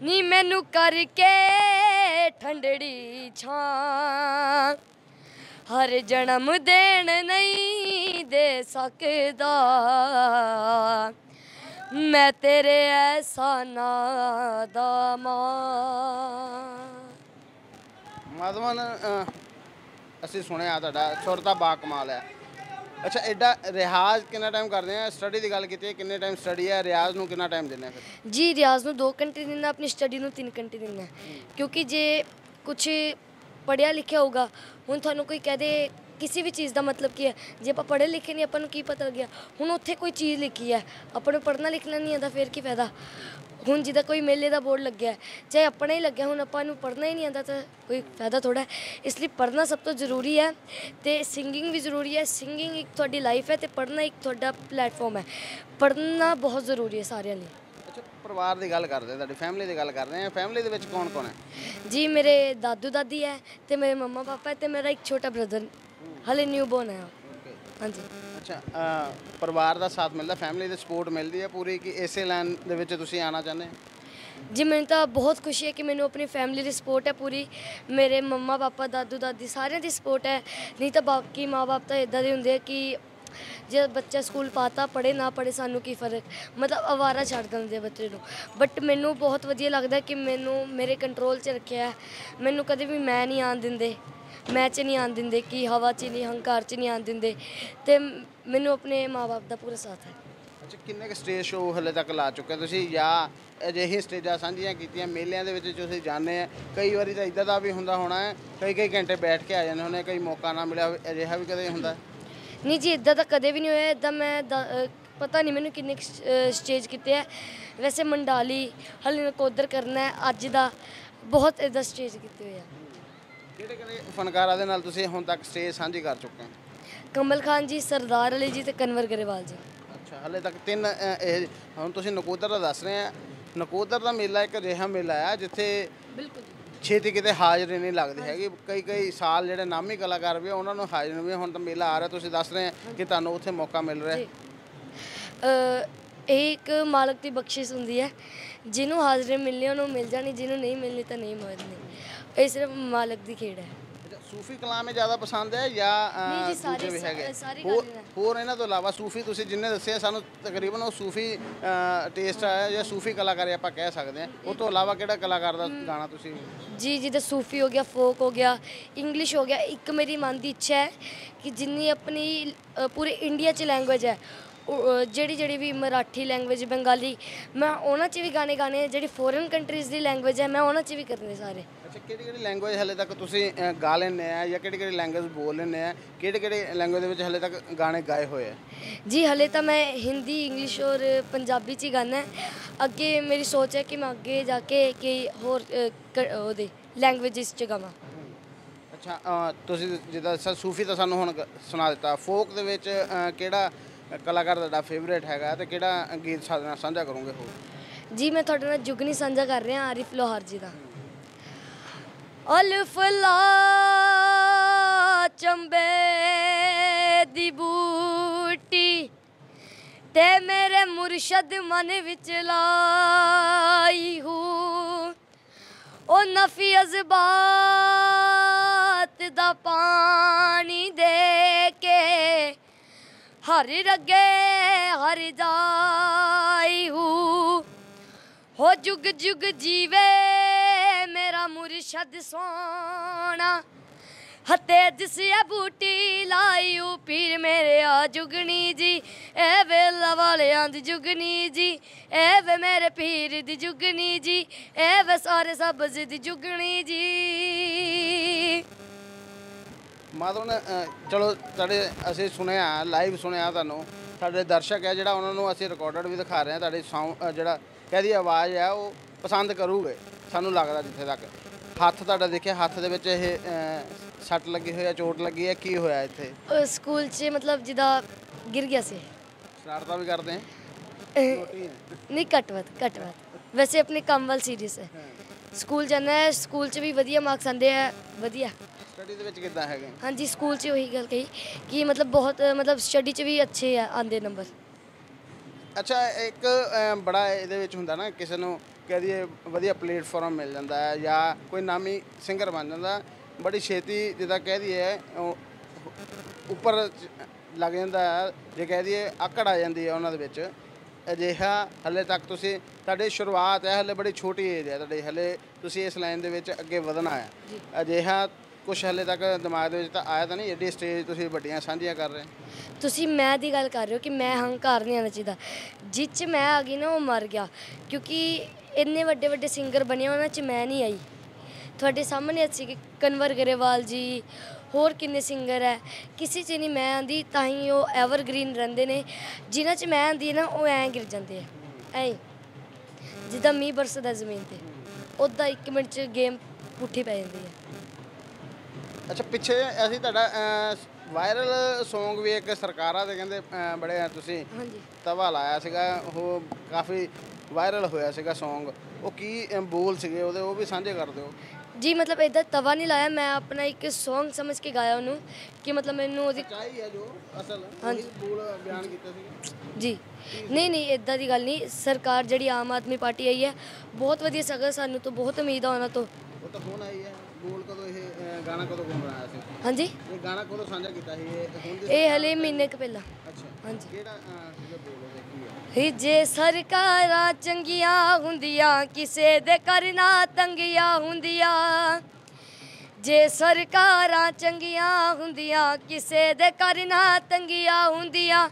ਨੀ ਮੈਨੂੰ ਕਰਕੇ ਠੰਡੜੀ ਛਾਂ। ਹਰ ਜਨਮ ਦੇਣ ਨਹੀਂ ਦੇ ਸਕਦਾ। ਮੈਂ ਤੇਰੇ ਐਸਾਨਾ ਦਾ ਮਾਂ। ਮਾਧਵਨ ਅਸੀਂ ਸੁਣਿਆ ਤੁਹਾਡਾ ਸੁਰ ਤਾਂ ਬਾ ਕਮਾਲ ਹੈ। ਅੱਛਾ ਐਡਾ ਰਿਆਜ਼ ਕਿੰਨਾ ਟਾਈਮ ਕਰਦੇ ਆ? ਸਟੱਡੀ ਦੀ ਗੱਲ ਕੀਤੀ ਹੈ ਕਿੰਨੇ ਟਾਈਮ ਸਟੱਡੀ ਹੈ? ਰਿਆਜ਼ ਨੂੰ ਕਿੰਨਾ ਟਾਈਮ ਦਿੰਦੇ ਆ ਫਿਰ? ਜੀ ਰਿਆਜ਼ ਨੂੰ 2 ਘੰਟੇ ਦਿੰਦਾ ਆਪਣੀ ਸਟੱਡੀ ਨੂੰ 3 ਘੰਟੇ ਦਿੰਦਾ ਕਿਉਂਕਿ ਜੇ ਕੁਝ ਪੜਿਆ ਲਿਖਿਆ ਹੋਊਗਾ। ਹੁਣ ਤੁਹਾਨੂੰ ਕੋਈ ਕਹਦੇ ਕਿਸੇ ਵੀ ਚੀਜ਼ ਦਾ ਮਤਲਬ ਕੀ ਹੈ? ਜੇ ਆਪਾਂ ਪੜ੍ਹੇ ਲਿਖੇ ਨਹੀਂ, ਆਪਾਂ ਨੂੰ ਕੀ ਪਤਾ ਲੱਗਿਆ? ਹੁਣ ਉੱਥੇ ਕੋਈ ਚੀਜ਼ ਲਿਖੀ ਹੈ। ਆਪਾਂ ਨੂੰ ਪੜ੍ਹਨਾ ਲਿਖਣਾ ਨਹੀਂ ਆਉਂਦਾ, ਫਿਰ ਕੀ ਫਾਇਦਾ? ਹੁਣ ਜਿੱਦਾਂ ਕੋਈ ਮੇਲੇ ਦਾ ਬੋਰਡ ਲੱਗਿਆ, ਚਾਹੇ ਆਪਣਾ ਹੀ ਲੱਗਿਆ, ਹੁਣ ਆਪਾਂ ਨੂੰ ਪੜ੍ਹਨਾ ਹੀ ਨਹੀਂ ਆਉਂਦਾ ਤਾਂ ਕੋਈ ਫਾਇਦਾ ਥੋੜਾ ਇਸ ਲਈ ਪੜ੍ਹਨਾ ਸਭ ਤੋਂ ਜ਼ਰੂਰੀ ਹੈ ਤੇ ਸਿੰਗਿੰਗ ਵੀ ਜ਼ਰੂਰੀ ਹੈ। ਸਿੰਗਿੰਗ ਇੱਕ ਤੁਹਾਡੀ ਲਾਈਫ ਹੈ ਤੇ ਪੜ੍ਹਨਾ ਇੱਕ ਤੁਹਾਡਾ ਪਲੇਟਫਾਰਮ ਹੈ। ਪੜ੍ਹਨਾ ਬਹੁਤ ਜ਼ਰੂਰੀ ਹੈ ਸਾਰਿਆਂ ਲਈ। ਪਰਿਵਾਰ ਦੀ ਗੱਲ ਕਰਦੇ ਤੁਹਾਡੀ ਫੈਮਿਲੀ ਦੀ ਗੱਲ ਕਰਦੇ ਆ ਫੈਮਿਲੀ ਦੇ ਵਿੱਚ ਕੌਣ ਕੌਣ ਹੈ? ਜੀ ਮੇਰੇ ਦਾਦੂ ਦਾਦੀ ਹੈ ਤੇ ਮੇਰੇ ਮੰਮਾ ਪਾਪਾ ਹੈ ਤੇ ਮੇਰਾ ਇੱਕ ਛੋਟਾ ਬ੍ਰਦਰ ਹਲੇ ਨਿਊ ਬੋਰਨ ਹੈ। ਹਾਂਜੀ। ਅੱਛਾ ਪਰਿਵਾਰ ਦਾ ਸਾਥ ਮਿਲਦਾ ਫੈਮਿਲੀ ਦੀ ਸਪੋਰਟ ਮਿਲਦੀ ਹੈ ਪੂਰੀ ਕਿ ਇਸੇ ਲਾਈਨ ਦੇ ਵਿੱਚ ਤੁਸੀਂ ਆਣਾ ਚਾਹੁੰਦੇ ਜੀ ਮੈਨੂੰ ਤਾਂ ਬਹੁਤ ਖੁਸ਼ੀ ਹੈ ਕਿ ਮੈਨੂੰ ਆਪਣੀ ਫੈਮਿਲੀ ਦੀ ਸਪੋਰਟ ਹੈ ਪੂਰੀ ਮੇਰੇ ਮੰਮਾ ਪਾਪਾ ਦਾਦੂ ਦਾਦੀ ਸਾਰਿਆਂ ਦੀ ਸਪੋਰਟ ਹੈ ਨਹੀਂ ਤਾਂ ਬਾਕੀ ਮਾਪੇ ਤਾਂ ਇਦਾਂ ਦੇ ਹੁੰਦੇ ਆ ਕਿ ਜੇ ਬੱਚਾ ਸਕੂਲ ਪਾਤਾ ਪੜੇ ਨਾ ਪੜੇ ਸਾਨੂੰ ਕੀ ਫ਼ਰਕ? ਮਤਲਬ ਅਵਾਰਾ ਛੱਡ ਦਿੰਦੇ ਆ ਬੱਚੇ ਨੂੰ। ਬਟ ਮੈਨੂੰ ਬਹੁਤ ਵਧੀਆ ਲੱਗਦਾ ਕਿ ਮੈਨੂੰ ਮੇਰੇ ਕੰਟਰੋਲ 'ਚ ਰੱਖਿਆ ਮੈਨੂੰ ਕਦੇ ਵੀ ਮੈਂ ਨਹੀਂ ਆਣ ਦਿੰਦੇ। ਮੈਂ 'ਚ ਨਹੀਂ ਆਣ ਦਿੰਦੇ ਕਿ ਹਵਾ 'ਚ ਨਹੀਂ, ਹੰਕਾਰ 'ਚ ਨਹੀਂ ਆਣ ਦਿੰਦੇ। ਤੇ ਮੈਨੂੰ ਆਪਣੇ ਮਾਪੇ ਦਾ ਪੂਰਾ ਸਾਥ ਹੈ। ਅੱਛਾ, ਕਿੰਨੇ ਕੁ ਸਟੇਜ ਸ਼ੋਅ ਹਲੇ ਤੱਕ ਲਾ ਚੁੱਕੇ ਤੁਸੀਂ? ਜਾਂ ਅਜਿਹੀ ਸਟੇਜਾਂ ਸਾਂਝੀਆਂ ਕੀਤੀਆਂ, ਮੇਲਿਆਂ ਦੇ ਵਿੱਚ ਤੁਸੀਂ ਜਾਂਦੇ ਆ, ਕਈ ਵਾਰੀ ਤਾਂ ਇਦਾਂ ਦਾ ਵੀ ਹੁੰਦਾ ਹੋਣਾ ਹੈ ਕਈ ਕਈ ਘੰਟੇ ਬੈਠ ਕੇ ਆ ਜਾਂਦੇ ਹੁੰਦੇ ਕਈ ਮੌਕਾ ਨਾ ਮਿਲਿਆ ਅਜਿਹਾ ਵੀ ਕਦੇ ਹੁੰਦਾ? ਨਹੀਂ ਜੀ ਇਦਾਂ ਤਾਂ ਕਦੇ ਵੀ ਨਹੀਂ ਹੋਇਆ ਇਦਾਂ ਮੈਂ ਦ- ਪਤਾ ਨਹੀਂ ਮੈਨੂੰ ਕਿੰਨੇ ਸਟੇਜ ਕੀਤੇ ਆ। ਵੈਸੇ ਮੰਡਾਲੀ ਹਲੇ ਨਕੋਦਰ ਕਰਨਾ ਹੈ ਅੱਜ ਦਾ ਬਹੁਤ ਇਦਾਂ ਸਟੇਜ ਕੀਤੇ ਹੋਏ ਆ। ਕਿਹੜੇ ਕਿਹੜੇ ਫਨਕਾਰਾਂ ਦੇ ਨਾਲ ਤੁਸੀਂ ਹੁਣ ਤੱਕ ਸਟੇਜ ਸਾਂਝੀ ਕਰ ਚੁੱਕੇ ਹੋ? ਕਮਲ ਖਾਨ ਜੀ ਸਰਦਾਰ ਅਲੀ ਜੀ ਤੇ ਕਨਵਰ ਗਰੇਵਾਲ ਜੀ। ਅੱਛਾ ਹਲੇ ਤੱਕ ਤਿੰਨ ਇਹ ਹੁਣ ਤੁਸੀਂ ਨਕੋਦਰ ਦਾ ਦੱਸ ਰਹੇ ਆ। ਨਕੋਦਰ ਦਾ ਮੇਲਾ ਇੱਕ ਅਜਿਹਾ ਮੇਲਾ ਆ ਜਿੱਥੇ ਬਿਲਕੁਲ ਛੇਤੀ ਕਿਤੇ ਹਾਜ਼ਰੀ ਨਹੀਂ ਲੱਗਦੀ ਹੈਗੀ। ਕਈ ਕਈ ਸਾਲ ਜਿਹੜੇ ਨਾਮੀ ਕਲਾਕਾਰ ਵੀ ਆ, ਉਹਨਾਂ ਨੂੰ ਹਾਜ਼ਰੀ ਨਹੀਂ ਵੀ ਹੁਣ ਤਾਂ ਮੇਲਾ ਆ ਰਿਹਾ। ਤੁਸੀਂ ਦੱਸ ਰਹੇ ਆ ਕਿ ਤੁਹਾਨੂੰ ਉੱਥੇ ਮੌਕਾ ਮਿਲ ਰਿਹਾ। ਜੀ। ਅ, ਇਹ ਇੱਕ ਮਾਲਕ ਦੀ ਬਖਸ਼ਿਸ਼ ਹੁੰਦੀ ਹੈ। ਜਿਹਨੂੰ ਹਾਜ਼ਰੀ ਮਿਲਣੀ ਉਹਨੂੰ ਮਿਲ ਜਾਣੀ। ਜਿਹਨੂੰ ਨਹੀਂ ਮਿਲਣੀ ਤਾਂ ਨਹੀਂ ਮਿਲਣੀ। ਇਹ ਸਿਰਫ ਮਾਲਕ ਦੀ ਖੇਡ ਹੈ। ਸੂਫੀ ਕਲਾਮ ਇਹ ਜ਼ਿਆਦਾ ਪਸੰਦ ਹੈ ਜਾਂ ਅ, ਨਹੀਂ ਜੀ, ਸਾਰੇ- ਦੂਜੇ ਵੀ ਹੈਗੇ? ਹੋਰ ਇਹਨਾਂ ਤੋਂ ਇਲਾਵਾ ਸੂਫੀ ਤੁਸੀਂ ਜਿੰਨੇ ਦੱਸੇ ਆ, ਸਾਨੂੰ ਤਕਰੀਬਨ ਉਹ ਸੂਫੀ ਟੇਸਟ ਆਇਆ ਜਾਂ ਸੂਫੀ ਕਲਾਕਾਰ ਆਪਾਂ ਕਹਿ ਸਕਦੇ ਹਾਂ ਉਹ ਤੋਂ ਇਲਾਵਾ ਕਿਹੜਾ ਕਲਾਕਾਰ ਦਾ ਗਾਣਾ ਤੁਸੀਂ ਜੀ ਜਿੱਦਾਂ ਸੂਫੀ ਹੋ ਗਿਆ ਫੋਕ ਹੋ ਗਿਆ ਇੰਗਲਿਸ਼ ਹੋ ਗਿਆ ਇੱਕ ਮੇਰੀ ਮਨ ਦੀ ਇੱਛਾ ਹੈ ਕਿ ਜਿੰਨੀ ਆਪਣੀ ਪੂਰੇ ਇੰਡੀਆ 'ਚ ਲੈਂਗੁਏਜ ਹੈ ਜਿਹੜੀ ਜਿਹੜੀ ਵੀ ਮਰਾਠੀ ਲੈਂਗੁਏਜ ਬੰਗਾਲੀ ਮੈਂ ਉਹਨਾਂ 'ਚ ਵੀ ਗਾਣੇ ਗਾਣੇ। ਜਿਹੜੀ ਫੋਰਨ ਕੰਟਰੀਜ਼ ਦੀ ਲੈਂਗੁਏਜ ਹੈ ਮੈਂ ਉਹਨਾਂ 'ਚ ਵੀ ਕਰਨੇ ਸਾਰੇ। ਅੱਛਾ ਕਿਹੜੀ ਕਿਹੜੀ ਲੈਂਗੁਏਜ ਹਲੇ ਤੱਕ ਤੁਸੀਂ ਅ, ਗਾ ਲੈਂਦੇ ਆ ਜਾਂ ਕਿਹੜੀ ਕਿਹੜੀ ਲੈਂਗੁਏਜ ਬੋਲ ਲੈਂਦੇ ਆ? ਕਿਹੜੇ ਕਿਹੜੇ ਲੈਂਗੁਏਜ ਦੇ ਵਿੱਚ ਹਲੇ ਤੱਕ ਗਾਣੇ ਗਾਏ ਹੋਏ ਆ? ਜੀ ਹਲੇ ਤਾਂ ਮੈਂ ਹਿੰਦੀ ਇੰਗਲਿਸ਼ ਔਰ ਪੰਜਾਬੀ 'ਚ ਹੀ ਗਾਣਾ ਹੈ ਅੱਗੇ ਮੇਰੀ ਸੋਚ ਹੈ ਕਿ ਮੈਂ ਅੱਗੇ ਜਾ ਕੇ ਕਿ ਹੋਰ ਅ, ਕ- ਉਹਦੇ ਲੈਂਗੁਏਜਸ 'ਚ ਗਾਵਾਂ। ਅੱਛਾ ਅ, ਤੁਸੀਂ ਜਿੱਦਾਂ ਦੱਸਿਆ ਸੂਫੀ ਤਾਂ ਸਾਨੂੰ ਹੁਣ ਗ- ਸੁਣਾ ਦਿੱਤਾ। ਫੋਕ ਦੇ ਵਿੱਚ ਅ, ਕਿਹੜਾ ਕਲਾਕਾਰ ਤੁਹਾਡਾ ਫੇਵਰੇਟ ਹੈਗਾ ਤੇ ਕਿਹੜਾ ਗੀਤ ਸਾਡੇ ਨਾਲ ਸਾਂਝਾ ਕਰੋਗੇ ਹੋਰ? ਜੀ ਮੈਂ ਤੁਹਾਡੇ ਨਾਲ ਜੁਗਨੀ ਸਾਂਝਾ ਕਰ ਰਿਹਾ ਆਰਿਫ ਲੋਹਾਰ ਜੀ ਦਾ। ਅਲਫ ਲਾ ਚੰਬੇ ਦੀ ਬੂਟੀ ਤੇ ਮੇਰੇ ਮੁਰਸ਼ਦ ਮਨ ਵਿੱਚ ਲਾਈ ਹੂੰ। ਉਹ ਨਫੀ ਅਜ਼ਬਾਤ ਦਾ ਪਾਣੀ ਦੇ ਕੇ ਹਰ ਰਗੇ ਹਰ ਜਾਈ ਹੂੰ। ਹੋ ਜੁਗ ਜੁਗ ਜੀਵੇ ਮੇਰਾ ਮੁਰਸ਼ਦ ਸੋਣਾ ਹੱਤੇ ਦਿਸਿਆ ਬੂਟੀ ਲਾਈਓ ਪੀਰ ਮੇਰੇ ਆ ਜੁਗਣੀ ਜੀ। ਐ ਵੇ ਲਵਾਲਿਆਂ ਦੀ ਜੁਗਨੀ ਜੀ, ਐ ਵੇ ਮੇਰੇ ਪੀਰ ਦੀ ਜੁਗਣੀ ਜੀ, ਐ ਵੇ ਸਾਰੇ ਸਬਜ਼ ਦੀ ਜੁਗਣੀ ਜੀ। ਮਾਧਵ ਨੇ ਚਲੋ ਤੁਹਾਡੇ ਅਸੀਂ ਸੁਣਿਆ ਲਾਈਵ ਸੁਣਿਆ ਤੁਹਾਨੂੰ। ਸਾਡੇ ਦਰਸ਼ਕ ਹੈ ਜਿਹੜਾ ਉਹਨਾਂ ਨੂੰ ਅਸੀਂ ਰਿਕਾਰਡਡ ਵੀ ਦਿਖਾ ਰਹੇ ਹਾਂ, ਤੁਹਾਡੀ ਸਾਊਂਡ ਜਿਹੜਾ ਕਹਦੀ ਆਵਾਜ਼ ਹੈ ਉਹ ਪਸੰਦ ਕਰੂਗੇ। ਸਾਨੂੰ ਲੱਗਦਾ ਜਿੱਥੇ ਤੱਕ। ਹੱਥ ਤੁਹਾਡਾ ਦੇਖਿਆ ਹੱਥ ਦੇ ਵਿੱਚ ਇਹ ਸੱਟ ਲੱਗੀ ਹੋਈ ਹੈ ਚੋਟ ਲੱਗੀ ਹੈ ਕੀ ਹੋਇਆ ਇੱਥੇ? ਸਕੂਲ 'ਚ ਮਤਲਬ ਜਿੱਦਾਂ ਗਿਰ ਗਿਆ ਸੀ। ਸ਼ਰਾਰਤਾਂ ਵੀ ਕਰਦੇ ਹੈ ਨਹੀਂ ਘੱਟ ਵੱਧ ਘੱਟ ਵੱਧ। ਵੈਸੇ ਆਪਣੇ ਕੰਮ ਵੱਲ ਸੀਰੀਅਸ ਹੈ। ਸਕੂਲ ਜਾਂਦਾ ਹੈ ਸਕੂਲ 'ਚ ਵੀ ਵਧੀਆ ਮਾਰਕਸ ਆਉਂਦੇ ਆ ਵਧੀਆ। ਸਟੱਡੀ ਦੇ ਵਿੱਚ ਕਿੱਦਾਂ ਹੈਗੇ? ਹਾਂਜੀ ਸਕੂਲ 'ਚ ਉਹੀ ਗੱਲ ਕਹੀ ਕਿ ਮਤਲਬ ਬਹੁਤ ਮਤਲਬ ਸਟੱਡੀ 'ਚ ਵੀ ਅੱਛੇ ਆ ਆਉਂਦੇ ਨੰਬਰ ਅੱਛਾ ਇੱਕ ਬੜਾ ਇਹਦੇ ਵਿੱਚ ਹੁੰਦਾ ਨਾ ਕਿਸੇ ਨੂੰ ਕਹਿ ਦਈਏ ਵਧੀਆ ਪਲੇਟਫਾਰਮ ਮਿਲ ਜਾਂਦਾ ਹੈ ਜਾਂ ਕੋਈ ਨਾਮੀ ਸਿੰਗਰ ਬਣ ਜਾਂਦਾ ਬੜੀ ਛੇਤੀ ਜਿੱਦਾਂ ਕਹਿ ਦਈਏ ਉੱਪਰ ਲੱਗ ਜਾਂਦਾ ਹੈ ਜੇ ਕਹਿ ਦਈਏ ਆਕੜ ਆ ਜਾਂਦੀ ਹੈ ਉਹਨਾਂ ਦੇ ਵਿੱਚ। ਅਜਿਹਾ ਹਲੇ ਤੱਕ ਤੁਸੀਂ ਤੁਹਾਡੀ ਸ਼ੁਰੂਆਤ ਹੈ ਹਲੇ ਬੜੀ ਛੋਟੀ ਏਜ ਹੈ ਤੁਹਾਡੀ ਹਲੇ ਤੁਸੀਂ ਇਸ ਲਾਈਨ ਦੇ ਵਿੱਚ ਅੱਗੇ ਵਧਣਾ ਹੈ। ਅਜਿਹਾ ਕੁਝ ਹਲੇ ਤੱਕ ਦਿਮਾਗ ਦੇ ਵਿੱਚ ਤਾਂ ਆਇਆ ਤਾਂ ਨਹੀਂ ਐਡੀ ਸਟੇਜ ਤੁਸੀਂ ਵੱਡੀਆਂ ਸਾਂਝੀਆਂ ਕਰ ਰਹੇ ਤੁਸੀਂ ਮੈਂ ਦੀ ਗੱਲ ਕਰ ਰਹੇ ਹੋ ਕਿ ਮੈਂ ਹੰਕਾਰ ਨਹੀਂ ਆਉਣਾ ਚਾਹੀਦਾ ਜਿਹ 'ਚ ਮੈਂ ਆ ਗਈ ਨਾ ਉਹ ਮਰ ਗਿਆ। ਕਿਉਂਕਿ ਇੰਨੇ ਵੱਡੇ ਵੱਡੇ ਸਿੰਗਰ ਬਣੇ ਉਹਨਾਂ 'ਚ ਮੈਂ ਨਹੀਂ ਆਈ। ਤੁਹਾਡੇ ਸਾਹਮਣੇ ਅਸੀਂ ਕਿ ਕਨਵਰ ਗਰੇਵਾਲ ਜੀ ਹੋਰ ਕਿੰਨੇ ਸਿੰਗਰ ਹੈ ਕਿਸੇ 'ਚ ਨਹੀਂ ਮੈਂ ਆਂਦੀ ਤਾਂ ਹੀ ਉਹ ਐਵਰਗ੍ਰੀਨ ਰਹਿੰਦੇ ਨੇ। ਜਿਨ੍ਹਾਂ 'ਚ ਮੈਂ ਆਂਦੀ ਨਾ ਉਹ ਐਂ ਗਿਰ ਜਾਂਦੇ ਆ ਐਂ। ਜਿੱਦਾਂ ਮੀਂਹ ਬਰਸਦਾ ਜ਼ਮੀਨ ਤੇ ਉੱਦਾਂ 1 ਮਿੰਟ 'ਚ ਗੇਮ ਪੁੱਠੀ ਪੈ ਜਾਂਦੀ ਹੈ। ਅੱਛਾ ਪਿੱਛੇ ਅਸੀਂ ਤੁਹਾਡਾ ਵਾਇਰਲ Song ਵੀ ਇੱਕ ਸਰਕਾਰਾਂ ਦੇ ਕਹਿੰਦੇ ਬੜੇ ਤੁਸੀਂ। ਹਾਂਜੀ। ਤਵਾ ਲਾਇਆ ਸੀਗਾ ਉਹ ਕਾਫੀ ਵਾਇਰਲ ਹੋਇਆ ਸੀਗਾ Song ਉਹ ਕੀ ਬੋਲ ਸੀਗੇ ਉਹਦੇ ਉਹ ਵੀ ਸਾਂਝੇ ਕਰ ਦਿਓ। ਜੀ ਮਤਲਬ ਇਦਾਂ ਤਵਾ ਨਹੀਂ ਲਾਇਆ ਮੈਂ ਆਪਣਾ ਇੱਕ Song ਸਮਝ ਕੇ ਗਾਇਆ ਉਹਨੂੰ ਕਿ ਮਤਲਬ ਮੈਨੂੰ ਉਹਦੀ ਚਾਹੀ ਹੈ ਜੋ ਅਸਲ ਹਾਂਜੀ। ਬੋਲ ਬਿਆਨ ਕੀਤਾ ਸੀ। ਜੀ। ਨਹੀਂ ਨਹੀਂ ਇਦਾਂ ਦੀ ਗੱਲ ਨਹੀਂ ਸਰਕਾਰ ਜਿਹੜੀ ਆਮ ਆਦਮੀ ਪਾਰਟੀ ਆਈ ਹੈ ਬਹੁਤ ਵਧੀਆ ਸਗਾ ਸਾਨੂੰ ਤਾਂ ਬਹੁਤ ਉਮੀਦ ਆ ਉਹਨਾਂ ਤੋਂ। ਉਹ ਤਾਂ ਫੋਨ ਆਈ ਹੈ ਬੋਲ ਕਦੋਂ ਇਹ ਗਾਣਾ ਕਦੋਂ ਬਣਾਇਆ ਸੀ? ਹਾਂਜੀ। ਇਹ ਗਾਣਾ ਕਦੋਂ ਸਾਂਝਾ ਕੀਤਾ ਸੀ ਇਹ ਹੁਣ ਇਹ ਹਲੇ ਮਹੀਨੇ ਕੁ ਪਹਿਲਾਂ। ਅੱਛਾ। ਹਾਂਜੀ। ਕਿਹੜਾ ਸੀਗਾ ਬੋਲ ਜੇ ਸਰਕਾਰਾਂ ਚੰਗੀਆਂ ਹੁੰਦੀਆਂ, ਕਿਸੇ ਦੇ ਘਰ ਨਾ ਤੰਗੀਆਂ ਹੁੰਦੀਆਂ। ਜੇ ਸਰਕਾਰਾਂ ਚੰਗੀਆਂ ਹੁੰਦੀਆਂ, ਕਿਸੇ ਦੇ ਘਰ ਨਾ ਤੰਗੀਆਂ ਹੁੰਦੀਆਂ।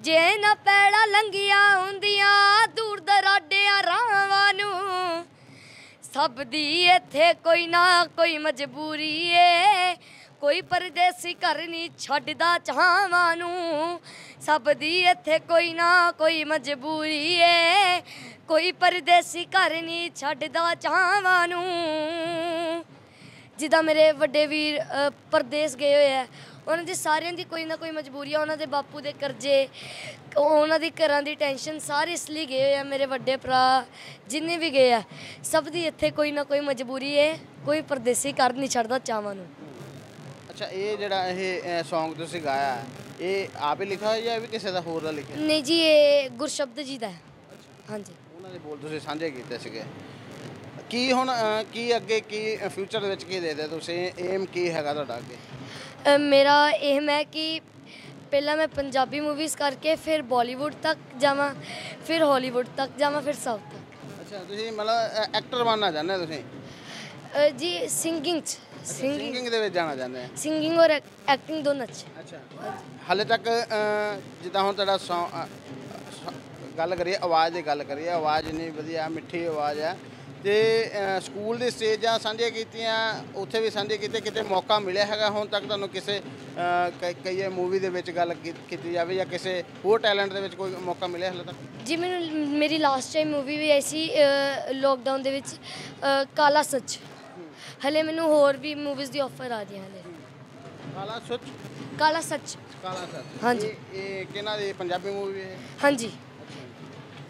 ਜੇ ਨਾ ਪੈੜਾ ਲੰਗੀਆਂ ਹੁੰਦੀਆਂ, ਦੂਰ ਦਰਾਡਿਆਂ ਰਾਵਾਂ ਨੂੰ। ਸਭ ਦੀ ਇੱਥੇ ਕੋਈ ਨਾ ਕੋਈ ਮਜਬੂਰੀ ਏ। ਕੋਈ ਪਰਦੇਸੀ ਘਰ ਨਹੀਂ ਛੱਡਦਾ ਚਾਹਾਂ ਨੂੰ। ਸਭ ਦੀ ਇੱਥੇ ਕੋਈ ਨਾ ਕੋਈ ਮਜਬੂਰੀ ਏ। ਕੋਈ ਪਰਦੇਸੀ ਘਰ ਨਹੀਂ ਛੱਡਦਾ ਚਾਹਾਂ ਨੂੰ। ਜਿੱਦਾਂ ਮੇਰੇ ਵੱਡੇ ਵੀਰ ਪਰਦੇਸ ਗਏ ਹੋਏ ਆ। ਉਹਨਾਂ ਦੀ ਸਾਰਿਆਂ ਦੀ ਕੋਈ ਨਾ ਕੋਈ ਮਜਬੂਰੀ ਆ, ਉਹਨਾਂ ਦੇ ਬਾਪੂ ਦੇ ਕਰਜ਼ੇ, ਉਹਨਾਂ ਦੀ ਘਰਾਂ ਦੀ ਟੈਨਸ਼ਨ ਸਾਰੇ ਇਸ ਲਈ ਗਏ ਹੋਏ ਆ ਮੇਰੇ ਵੱਡੇ ਭਰਾ, ਜਿੰਨੇ ਵੀ ਗਏ ਆ। ਸਭ ਦੀ ਇੱਥੇ ਕੋਈ ਨਾ ਕੋਈ ਮਜਬੂਰੀ ਹੈ ਕੋਈ ਪਰਦੇਸੀ ਘਰ ਨਹੀਂ ਛੱਡਦਾ ਚਾਵਾਂ ਨੂੰ। ਅੱਛਾ ਇਹ ਜਿਹੜਾ ਇਹ Song ਤੁਸੀਂ ਗਾਇਆ ਹੈ, ਇਹ ਆਪ ਹੀ ਲਿਖਿਆ ਹੋਇਆ ਜਾਂ ਇਹ ਵੀ ਕਿਸੇ ਦਾ ਹੋਰ ਦਾ ਲਿਖਿਆ? ਨਹੀਂ ਜੀ ਇਹ ਗੁਰਸ਼ਬਦ ਜੀ ਦਾ ਹੈ। ਹਾਂਜੀ। ਉਹਨਾਂ ਦੇ ਬੋਲ ਤੁਸੀਂ ਸਾਂਝੇ ਕੀਤੇ ਸੀਗੇ। ਕੀ ਹੁਣ ਕੀ ਅੱਗੇ ਕੀ ਫਿਊਚਰ ਦੇ ਵਿੱਚ ਕੀ ਦੇ ਤੁਸੀਂ? ਏਮ ਕੀ ਹੈਗਾ ਤੁਹਾਡਾ ਅੱਗੇ? ਅ, ਮੇਰਾ ਏਮ ਹੈ ਕਿ ਪਹਿਲਾਂ ਮੈਂ ਪੰਜਾਬੀ ਮੂਵੀਜ਼ ਕਰਕੇ ਫਿਰ ਬਾਲੀਵੁੱਡ ਤੱਕ ਜਾਵਾਂ ਫਿਰ ਹਾਲੀਵੁੱਡ ਤੱਕ ਜਾਵਾਂ ਫਿਰ ਸਾਊਥ ਤੱਕ। ਅੱਛਾ ਤੁਸੀਂ ਮਤਲਬ ਐਕਟਰ ਬਣਨਾ ਚਾਹੁੰਦੇ ਹੋ ਤੁਸੀਂ? ਅ, ਜੀ ਸਿੰਗਿੰਗ ਚ। ਸਿੰਗਿੰਗ ਸਿੰਗਿੰਗ ਦੇ ਵਿੱਚ ਜਾਣਾ ਚਾਹੁੰਦੇ ਆ? ਸਿੰਗਿੰਗ ਔਰ ਐਕਟਿੰਗ ਦੋਨਾਂ ਚ ਅੱਛਾ। ਹਾਲੇ ਤੱਕ ਜਿੱਦਾਂ ਹੁਣ ਤੁਹਾਡਾ ਗੱਲ ਕਰੀਏ ਆਵਾਜ਼ ਦੀ ਗੱਲ ਕਰੀਏ ਆਵਾਜ਼ ਇੰਨੀ ਵਧੀਆ ਮਿੱਠੀ ਆਵਾਜ਼ ਹੈ ਤੇ ਸਕੂਲ ਦੀ ਸਟੇਜਾਂ ਸਾਂਝੀਆਂ ਕੀਤੀਆਂ ਉੱਥੇ ਵੀ ਸਾਂਝੇ ਕੀਤੇ ਕਿਤੇ ਮੌਕਾ ਮਿਲਿਆ ਹੈਗਾ ਹੁਣ ਤੱਕ ਤੁਹਾਨੂੰ ਕਿਸੇ ਕਈ ਮੂਵੀ ਦੇ ਵਿੱਚ ਗੱਲ ਕੀਤੀ ਜਾਵੇ ਜਾਂ ਕਿਸੇ ਹੋਰ ਟੈਲੈਂਟ ਦੇ ਵਿੱਚ ਕੋਈ ਮੌਕਾ ਮਿਲਿਆ ਹਾਲੇ ਤੱਕ? ਜੀ ਮੈਨੂੰ ਮੇਰੀ ਲਾਸਟ ਟਾਈਮ ਮੂਵੀ ਵੀ ਆਈ ਸੀ ਲੋਕਡਾਊਨ ਦੇ ਵਿੱਚ ਕਾਲਾ ਸੱਚ। ਹਲੇ ਮੈਨੂੰ ਹੋਰ ਵੀ ਮੂਵੀਜ਼ ਦੀ ਆਫਰ ਆ ਰਹੀਆਂ ਹਲੇ। ਕਾਲਾ ਸੁੱਚ? ਕਾਲਾ ਸੱਚ। ਕਾਲਾ ਸੱਚ। ਹਾਂਜੀ। ਇਹ ਇਹ ਕਿਹਨਾਂ ਦੀ? ਪੰਜਾਬੀ ਮੂਵੀ ਹੈ? ਹਾਂਜੀ।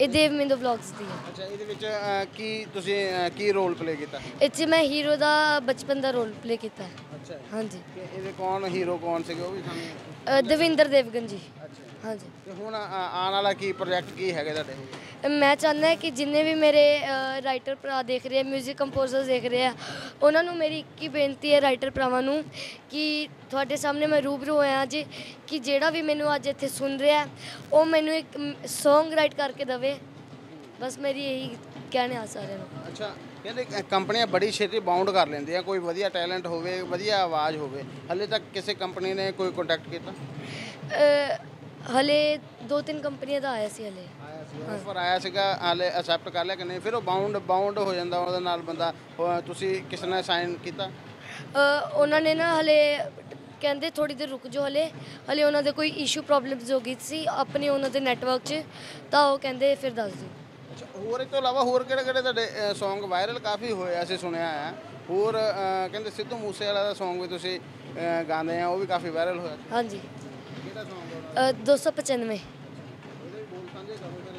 ਇਹ ਦੇਵ ਮਿੰਦੋ ਵਲੌਗਸ ਦੀ ਹੈ। ਅੱਛਾ ਇਹਦੇ ਵਿੱਚ ਅਹ, ਕੀ ਤੁਸੀਂ ਅਹ, ਕੀ ਰੋਲ ਪਲੇ ਕੀਤਾ? ਇੱਥੇ ਮੈਂ ਹੀਰੋ ਦਾ ਬਚਪਨ ਦਾ ਰੋਲ ਪਲੇ ਕੀਤਾ ਹੈ। ਅੱਛਾ। ਹਾਂਜੀ। ਤੇ ਇਹਦੇ ਕੌਣ ਹੀਰੋ ਕੌਣ ਸੀਗੇ? ਉਹ ਵੀ ਸਾਨੂੰ ਅ, ਦਵਿੰਦਰ ਦੇਵਗਨ ਜੀ। ਅੱਛਾ। ਹਾਂਜੀ। ਤੇ ਹੁਣ ਆ- ਆਉਣ ਵਾਲਾ ਕੀ ਪ੍ਰੋਜੈਕਟ ਕੀ ਹੈਗੇ ਤੁਹਾਡੇ? ਮੈਂ ਚਾਹੁੰਦਾ ਕਿ ਜਿੰਨੇ ਵੀ ਮੇਰੇ ਰਾਈਟਰ ਭਰਾ ਦੇਖ ਰਹੇ ਆ 뮤직 ਕੰਪੋਜ਼ਰਸ ਦੇਖ ਰਹੇ ਆ ਉਹਨਾਂ ਨੂੰ ਮੇਰੀ ਇੱਕ ਹੀ ਬੇਨਤੀ ਹੈ ਰਾਈਟਰ ਭਰਾਵਾਂ ਨੂੰ ਕਿ ਤੁਹਾਡੇ ਸਾਹਮਣੇ ਮੈਂ ਰੂਬਰੂ ਹੋਇਆ ਅੱਜ ਕਿ ਜਿਹੜਾ ਵੀ ਮੈਨੂੰ ਅੱਜ ਇੱਥੇ ਸੁਣ ਰਿਹਾ ਉਹ ਮੈਨੂੰ ਇੱਕ Song ਰਾਈਟ ਕਰਕੇ ਦਵੇ। ਬਸ ਮੇਰੀ ਇਹੀ ਕਹਿਣੇ ਆ ਸਾਰਿਆਂ ਨੂੰ। ਅੱਛਾ ਕਹਿੰਦੇ ਕੰਪਨੀਆਂ ਬੜੀ ਛੇਤੀ ਬਾਉਂਡ ਕਰ ਲੈਂਦੀਆਂ ਕੋਈ ਵਧੀਆ ਟੈਲੈਂਟ ਹੋਵੇ ਵਧੀਆ ਆਵਾਜ਼ ਹੋਵੇ ਹਲੇ ਤੱਕ ਕਿਸੇ ਕੰਪਨੀ ਨੇ ਕੋਈ ਕੰਟੈਕਟ ਕੀਤਾ? ਹਲੇ ਦੋ ਤਿੰਨ ਕੰਪਨੀਆਂ ਦਾ ਆਇਆ ਸੀ ਹਲੇ। ਆਫਰ ਆਇਆ ਸੀਗਾ ਹਲੇ ਅਸੈਪਟ ਕਰ ਲਿਆ ਕਿ ਨਹੀਂ? ਫਿਰ ਉਹ ਬਾਉਂਡ ਬਾਉਂਡ ਹੋ ਜਾਂਦਾ ਉਹਦੇ ਨਾਲ ਬੰਦਾ। ਉਹ ਤੁਸੀਂ ਕਿਸ ਨੇ ਸਾਈਨ ਕੀਤਾ? ਅ, ਉਹਨਾਂ ਨੇ ਨਾ ਹਲੇ ਕਹਿੰਦੇ ਥੋੜੀ ਦੇਰ ਰੁਕ ਜਾਓ ਹਲੇ। ਹਲੇ ਉਹਨਾਂ ਦੇ ਕੋਈ ਇਸ਼ੂ ਪ੍ਰੋਬਲਮਸ ਹੋ ਗਈ ਸੀ ਆਪਣੇ ਉਹਨਾਂ ਦੇ ਨੈਟਵਰਕ 'ਚ ਤਾਂ ਉਹ ਕਹਿੰਦੇ ਫਿਰ ਦੱਸ ਦਿਓ। ਅੱਛਾ ਹੋਰ ਇਹ ਤੋਂ ਇਲਾਵਾ ਹੋਰ ਕਿਹੜੇ ਕਿਹੜੇ ਤੁਹਾਡੇ Song ਵਾਇਰਲ ਕਾਫੀ ਹੋਏ ਅਸੀਂ ਸੁਣਿਆ ਹੈ ਹੋਰ ਅ, ਕਹਿੰਦੇ ਸਿੱਧੂ ਮੂਸੇ ਵਾਲਾ ਦਾ Song ਵੀ ਤੁਸੀਂ ਅ, ਗਾਉਂਦੇ ਆ ਉਹ ਵੀ ਕਾਫੀ ਵਾਇਰਲ ਹੋਇਆ ਸੀ। ਹਾਂਜੀ। ਕਿਹੜਾ Song ਅ, 295 ਉਹਦੇ ਬੋਲ ਸਾਂਝੇ ਕਰੋ।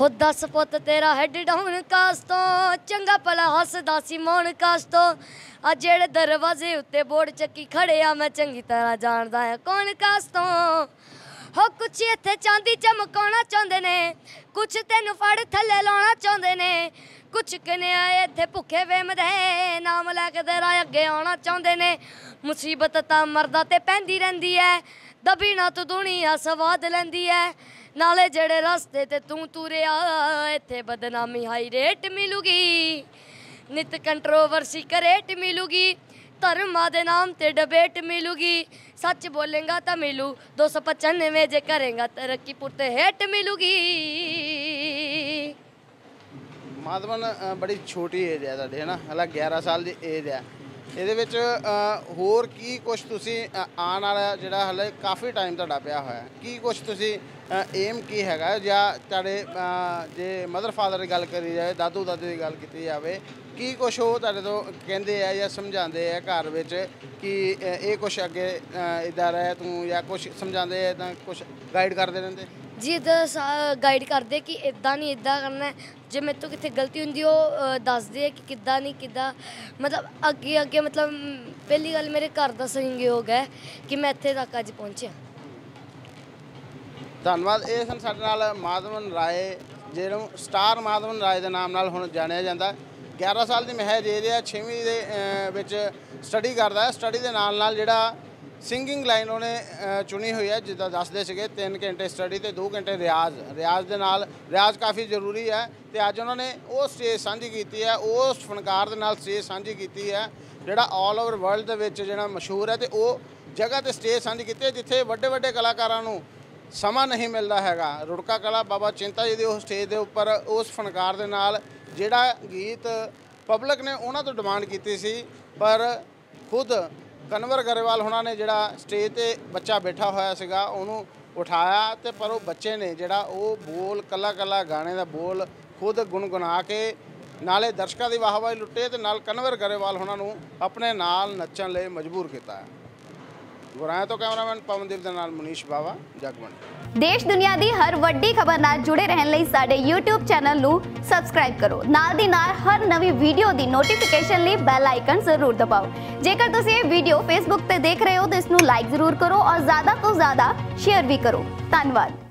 ਹੋ ਦੱਸ ਪੁੱਤ ਤੇਰਾ ਹੈਡ ਡਾਊਨ ਕਾਸ ਤੋਂ ਚੰਗਾ ਭਲਾ ਹੱਸਦਾ ਸੀ ਮੌਣ ਕਾਸ ਤੋਂ ਆ ਜਿਹੜੇ ਦਰਵਾਜ਼ੇ ਉੱਤੇ ਬੋਰਡ ਚੱਕੀ ਖੜੇ ਆ, ਮੈਂ ਚੰਗੀ ਤਰ੍ਹਾਂ ਜਾਣਦਾ ਆ ਕੌਣ ਕਾਸ ਤੋਂ ਹੋ ਕੁਛ ਇੱਥੇ ਚਾਂਦੀ ਚਮਕਾਉਣਾ ਚਾਹੁੰਦੇ ਨੇ, ਕੁਛ ਤੈਨੂੰ ਫੜ ਥੱਲੇ ਲਾਉਣਾ ਚਾਹੁੰਦੇ ਨੇ। ਕੁਛ ਕਨਿਆ ਇੱਥੇ ਭੁੱਖੇ ਵੇਮਦੇ, ਨਾਮ ਲੈ ਕੇ ਤੇਰਾ ਅੱਗੇ ਆਉਣਾ ਚਾਹੁੰਦੇ ਨੇ। ਮੁਸੀਬਤ ਤਾਂ ਮਰਦਾ ਤੇ ਪੈਂਦੀ ਰਹਿੰਦੀ ਐ, ਦਬੀ ਨਾ ਤੂੰ ਦੁਨੀਆ ਸਵਾਦ ਲੈਂਦੀ ਐ। ਨਾਲੇ ਜਿਹੜੇ ਰਸਤੇ ਤੇ ਤੂੰ ਤੁਰਿਆ, ਇੱਥੇ ਬਦਨਾਮੀ ਹਾਈ ਰੇਟ ਮਿਲੂਗੀ। ਨਿਤ ਕੰਟਰੋਵਰਸੀ ਕਰੇਟ ਮਿਲੂਗੀ, ਧਰਮਾਂ ਦੇ ਨਾਮ ਤੇ ਡਿਬੇਟ ਮਿਲੂਗੀ। ਸੱਚ ਬੋਲੇਗਾ ਤਾਂ ਮਿਲੂ 295 ਜੇ ਕਰੇਗਾ ਤਰੱਕੀ ਪੁੱਤੇ ਹੇਟ ਮਿਲੂਗੀ। ਮਾਧਵਨ ਬੜੀ ਛੋਟੀ ਏਜ ਹੈ ਤੁਹਾਡੀ ਹੈ ਹਲਾ 11 ਸਾਲ ਦੀ ਏਜ ਹੈ। ਇਹਦੇ ਵਿੱਚ ਹੋਰ ਕੀ ਕੁਝ ਤੁਸੀਂ ਆਉਣ ਵਾਲਾ ਜਿਹੜਾ ਹਲੇ ਕਾਫੀ ਟਾਈਮ ਤੁਹਾਡਾ ਪਿਆ ਹੋਇਆ ਕੀ ਕੁਝ ਤੁਸੀਂ ਏਮ ਕੀ ਹੈਗਾ ਜਾਂ ਤੁਹਾਡੇ ਜੇ ਮਦਰ ਫਾਦਰ ਦੀ ਗੱਲ ਕਰੀ ਜਾਵੇ, ਦਾਦੂ, ਦਾਦੀ ਦੀ ਗੱਲ ਕੀਤੀ ਜਾਵੇ, ਕੀ ਕੁਝ ਉਹ ਤੁਹਾਡੇ ਤੋਂ ਕਹਿੰਦੇ ਆ ਜਾਂ ਸਮਝਾਉਂਦੇ ਆ ਘਰ ਵਿੱਚ ਕਿ ਇਹ ਕੁਝ ਅੱਗੇ ਇਦਾਂ ਰਹਿ ਤੂੰ ਜਾਂ ਕੁਝ ਸਮਝਾਉਂਦੇ ਆ ਤਾਂ ਕੁਝ ਗਾਈਡ ਕਰਦੇ ਰਹਿੰਦੇ? ਜੀ ਇਹਦਾ ਗਾਈਡ ਕਰਦੇ ਕਿ ਇਦਾਂ ਨਹੀਂ ਇਦਾਂ ਕਰਨਾ ਜੇ ਮੇਰੇ ਤੋਂ ਕਿਤੇ ਗਲਤੀ ਹੁੰਦੀ, ਉਹ ਦੱਸਦੇ ਆ ਕਿ ਕਿੱਦਾਂ ਨਹੀਂ, ਕਿੱਦਾਂ। ਮਤਲਬ ਅੱਗੇ ਅੱਗੇ ਮਤਲਬ ਪਹਿਲੀ ਗੱਲ ਮੇਰੇ ਘਰ ਦਾ ਸਹਿਯੋਗ ਹੈ ਕਿ ਮੈਂ ਇੱਥੇ ਤੱਕ ਅੱਜ ਪਹੁੰਚਿਆ। ਧੰਨਵਾਦ। ਇਹ ਸਨ ਸਾਡੇ ਨਾਲ ਮਾਧਵਨ ਰਾਏ ਜਿਹਨੂੰ ਸਟਾਰ ਮਾਧਵਨ ਰਾਏ ਦੇ ਨਾਮ ਨਾਲ ਹੁਣ ਜਾਣਿਆ ਜਾਂਦਾ 11 ਸਾਲ ਦੀ ਮਹਿਜ ਏਜ ਹੈ 6ਵੀਂ ਦੇ ਵਿੱਚ ਸਟੱਡੀ ਕਰਦਾ ਹੈ। ਸਟੱਡੀ ਦੇ ਨਾਲ ਨਾਲ ਜਿਹੜਾ ਸਿੰਗਿੰਗ ਲਾਈਨ ਉਹਨੇ ਚੁਣੀ ਹੋਈ ਹੈ, ਜਿੱਦਾਂ ਦੱਸਦੇ ਸੀਗੇ 3 ਘੰਟੇ ਸਟੱਡੀ ਤੇ 2 ਘੰਟੇ ਰਿਆਜ਼। ਰਿਆਜ਼ ਦੇ ਨਾਲ, ਰਿਆਜ਼ ਕਾਫੀ ਜ਼ਰੂਰੀ ਹੈ ਤੇ ਅੱਜ ਉਹਨਾਂ ਨੇ ਉਹ ਸਟੇਜ ਸਾਂਝੀ ਕੀਤੀ ਹੈ ਉਸ ਫਨਕਾਰ ਦੇ ਨਾਲ ਸਟੇਜ ਸਾਂਝੀ ਕੀਤੀ ਹੈ, ਜਿਹੜਾ ਆਲ ਓਵਰ ਵਰਲਡ ਦੇ ਵਿੱਚ ਜਿਹੜਾ ਮਸ਼ਹੂਰ ਹੈ ਤੇ ਉਹ ਜਗ੍ਹਾ ਤੇ ਸਟੇਜ ਸਾਂਝੀ ਕੀਤੀ ਹੈ, ਜਿੱਥੇ ਵੱਡੇ ਵੱਡੇ ਕਲਾਕਾਰਾਂ ਨੂੰ ਸਮਾਂ ਨਹੀਂ ਮਿਲਦਾ ਹੈਗਾ। ਰੁੜਕਾ ਕਲਾ ਬਾਬਾ ਚਿੰਤਾ ਜੀ ਦੇ ਉਸ ਸਟੇਜ ਦੇ ਉੱਪਰ ਉਸ ਫਨਕਾਰ ਦੇ ਨਾਲ ਜਿਹੜਾ ਗੀਤ ਪਬਲਿਕ ਨੇ ਉਹਨਾਂ ਤੋਂ ਡਿਮਾਂਡ ਕੀਤੀ ਸੀ, ਪਰ ਖੁਦ ਕਨਵਰ ਗਰੇਵਾਲ ਉਹਨਾਂ ਨੇ ਜਿਹੜਾ ਸਟੇਜ ਤੇ ਬੱਚਾ ਬੈਠਾ ਹੋਇਆ ਸੀਗਾ, ਉਹਨੂੰ ਉਠਾਇਆ ਤੇ ਪਰ ਉਹ ਬੱਚੇ ਨੇ ਜਿਹੜਾ ਉਹ ਬੋਲ, ਕੱਲਾ ਕੱਲਾ ਗਾਣੇ ਦਾ ਬੋਲ ਖੁਦ ਗੁੰਗੁਣਾ ਕੇ ਨਾਲੇ ਦਰਸ਼ਕਾਂ ਦੀ ਵਾਹਵਾਹੀ ਲੁੱਟੇ ਤੇ ਨਾਲ ਕਨਵਰ ਗਰੇਵਾਲ ਉਹਨਾਂ ਨੂੰ ਆਪਣੇ ਨਾਲ ਨੱਚਣ ਲਈ ਮਜਬੂਰ ਕੀਤਾ ਗੁਰਾਇਆ ਤੋਂ ਕੈਮਰਾਮੈਨ ਪਵਨਦੀਪ ਦੇ ਨਾਲ ਮਨੀਸ਼ ਬਾਵਾ ਜਗਮਨ ਦੇਸ਼ ਦੁਨੀਆ ਦੀ ਹਰ ਵੱਡੀ ਖਬਰ ਨਾਲ ਜੁੜੇ ਰਹਿਣ ਲਈ ਸਾਡੇ YouTube ਚੈਨਲ ਨੂੰ ਸਬਸਕ੍ਰਾਈਬ ਕਰੋ। ਨਾਲ ਦੀ ਨਾਲ ਹਰ ਨਵੀਂ ਵੀਡੀਓ ਦੀ ਨੋਟੀਫਿਕੇਸ਼ਨ ਲਈ ਬੈਲ ਆਈਕਨ ਜ਼ਰੂਰ ਦਬਾਓ। ਜੇਕਰ ਤੁਸੀਂ ਇਹ ਵੀਡੀਓ Facebook ਤੇ ਦੇਖ ਰਹੇ ਹੋ ਤਾਂ ਇਸ ਨੂੰ ਲਾਈਕ ਜ਼ਰੂਰ ਕਰੋ ਔਰ ਜ਼ਿਆਦਾ ਤੋਂ ਜ਼ਿਆਦਾ ਸ਼ੇਅਰ ਵੀ ਕਰੋ। ਧੰਨਵਾਦ।